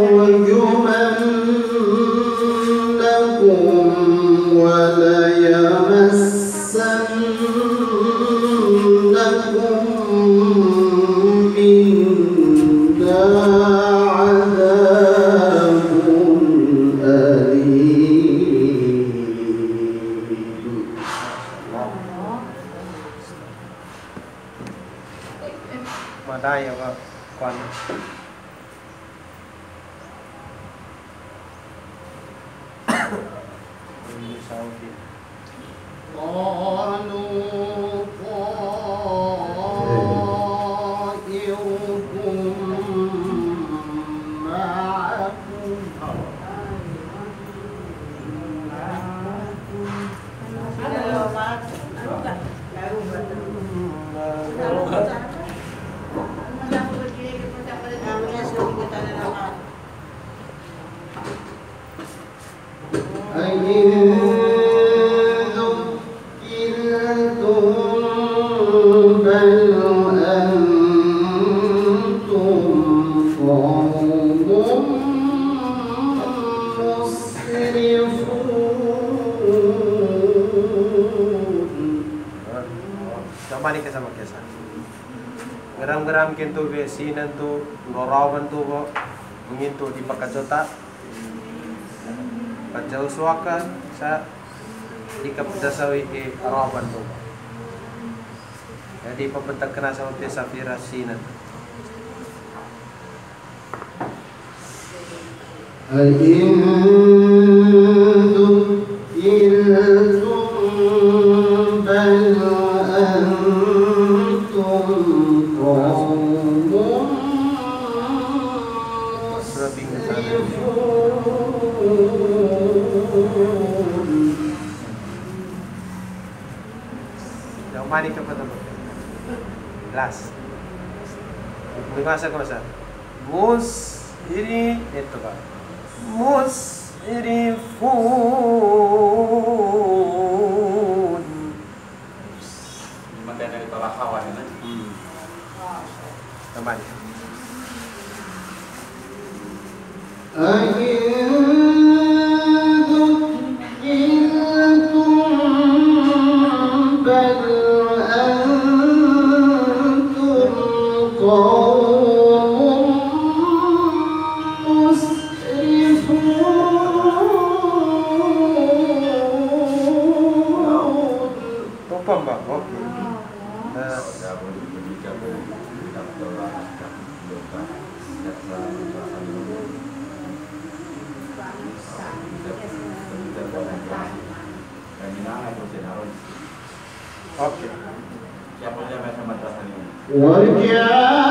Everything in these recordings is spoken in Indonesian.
لنرجمنكم وليمسنكم منا عذاب أليم mà đây là còn 哦哦哦。kapani kesa ma kesa. Geram geram kento be sinan tu तु गोराव tu हो ngin tuh di pakajota pajau suaka sa di kapdasawi ke arah tu. jadi pembentak kena sama pesa virasinan al Mengasa ko sa وارجع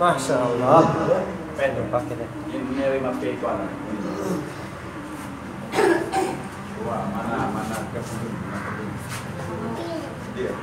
Masya Allah pendek pakai deh Ini lima. Wah, mana mana. Dia.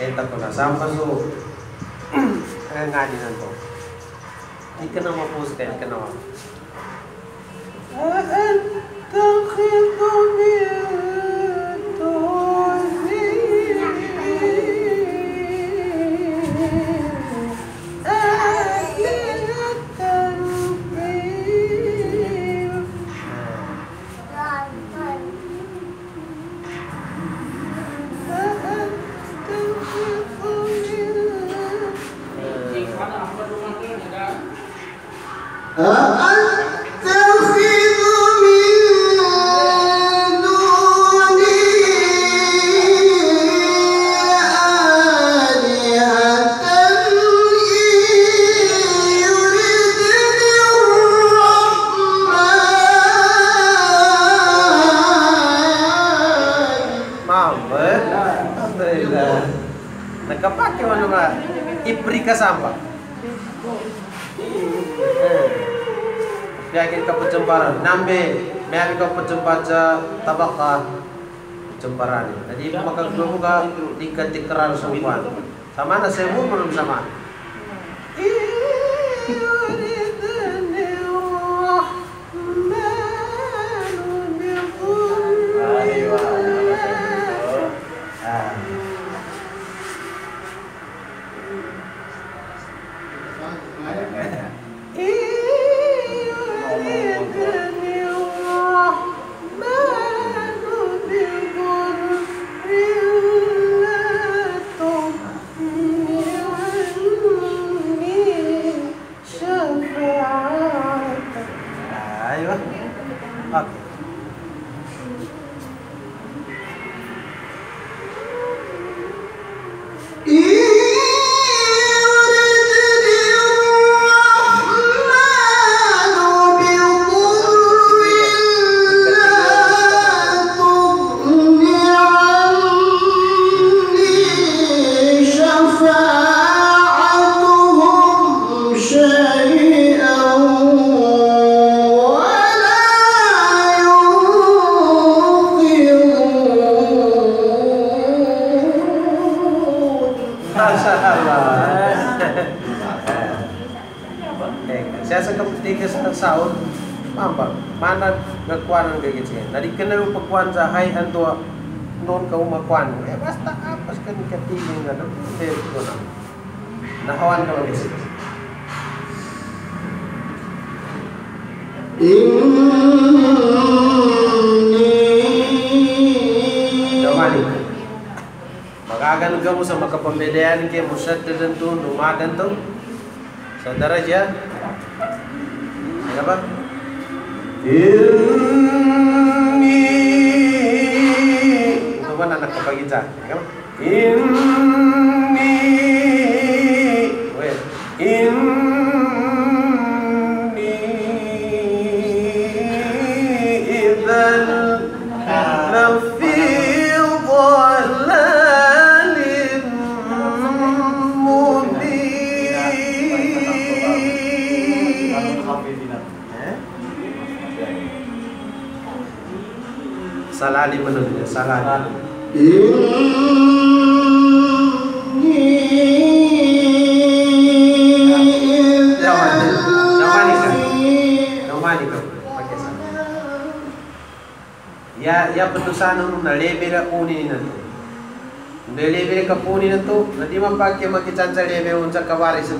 Eh tak pernah sampai tu. Eh ngaji nanti. Ikan nama pus kan ikan nama. أأتخذ Nakapake mo nga ipri ka samba. Yakin ka pejemparan. Nambe, mayami ka pejembaca tabaka pejemparan. Jadi maka guru ka dikat dikeral sumpan. Sama na saya mu belum sama. Ayo, gitu. Tadi kena lupa kuan sahai antua non kau makuan. Eh basta apa kan ketiga nggak ada. Eh, itu nah. Nah, awan kalau gitu. Jamani. Magagan kamu sama kepembedaan ke musad dan tu numadan tu. Saudara aja. Siapa? Inni Itu kan anak kepagita. Siapa? Inni Wait. Inni idzal lafi. Salali menurutnya, salali. Nomani ka, pakai sana. Ya, ya petusan nu na lebe ra uni na tu. Na lebe ka puni na tu, na di mapake makicanca lebe unsa kawari sa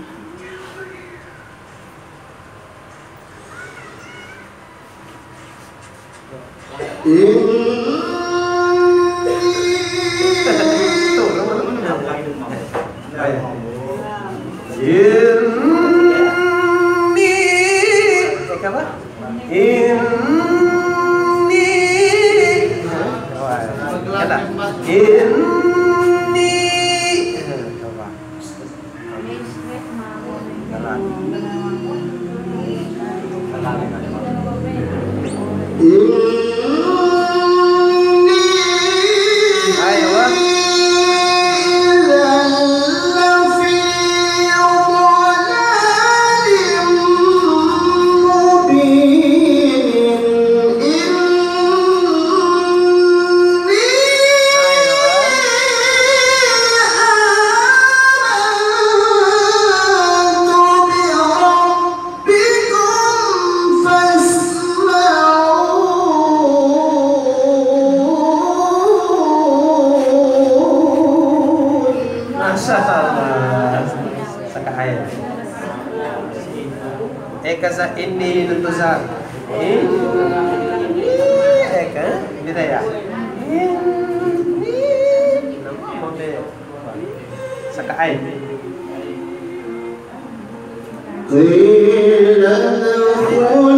Tuh, kaza ini tentu sa ini eh, kan? Gitu ya? Sakaai قيل sakai.